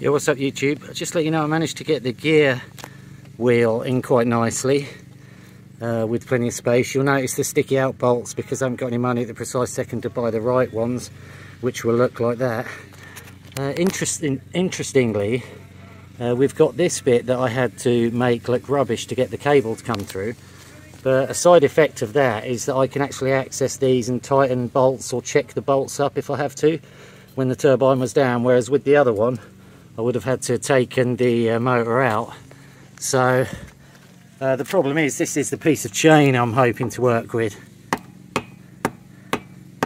Yeah, what's up YouTube? Just let you know I managed to get the gear wheel in quite nicely uh, with plenty of space. You'll notice the sticky out bolts because I haven't got any money at the precise second to buy the right ones which will look like that. Uh, interesting, interestingly, uh, we've got this bit that I had to make look rubbish to get the cable to come through. But a side effect of that is that I can actually access these and tighten bolts or check the bolts up if I have to when the turbine was down. Whereas with the other one, I would have had to have taken the uh, motor out. So uh, the problem is this is the piece of chain I'm hoping to work with,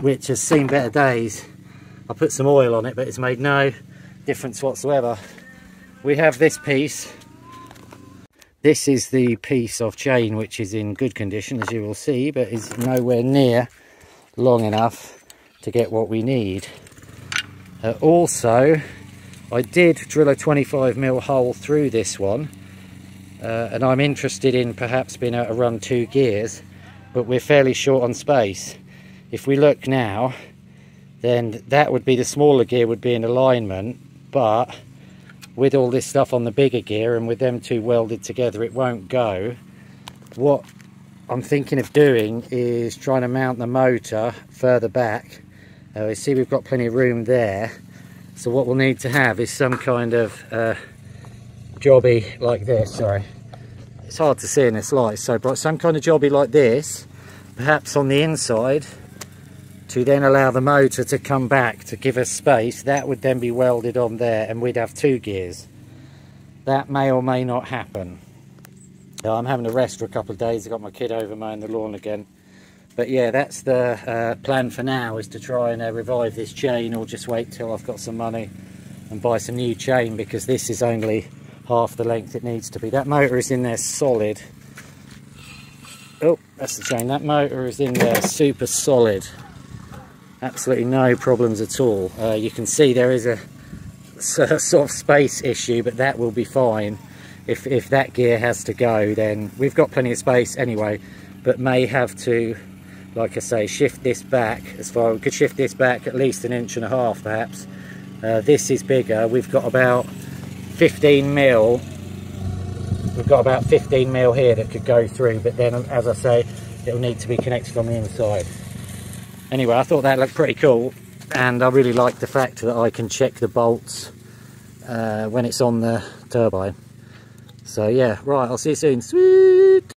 which has seen better days. I put some oil on it, but it's made no difference whatsoever. We have this piece. This is the piece of chain which is in good condition, as you will see, but is nowhere near long enough to get what we need. Uh, also, I did drill a 25mm hole through this one uh, and I'm interested in perhaps being able to run two gears but we're fairly short on space. If we look now then that would be the smaller gear would be in alignment but with all this stuff on the bigger gear and with them two welded together it won't go. What I'm thinking of doing is trying to mount the motor further back. Uh, we see we've got plenty of room there so what we'll need to have is some kind of uh, jobby like this, sorry. It's hard to see in this light, so bright. Some kind of jobby like this, perhaps on the inside, to then allow the motor to come back to give us space. That would then be welded on there and we'd have two gears. That may or may not happen. I'm having a rest for a couple of days. I've got my kid over mowing the lawn again but yeah that's the uh, plan for now is to try and uh, revive this chain or just wait till I've got some money and buy some new chain because this is only half the length it needs to be. That motor is in there solid. Oh that's the chain. That motor is in there super solid. Absolutely no problems at all. Uh, you can see there is a, sort of space issue but that will be fine. If, if that gear has to go then we've got plenty of space anyway but may have to like I say shift this back as far we could shift this back at least an inch and a half perhaps. Uh, this is bigger. We've got about 15 mil. We've got about 15 mil here that could go through but then as I say it'll need to be connected on the inside. Anyway I thought that looked pretty cool and I really like the fact that I can check the bolts uh, when it's on the turbine. So yeah right I'll see you soon. Sweet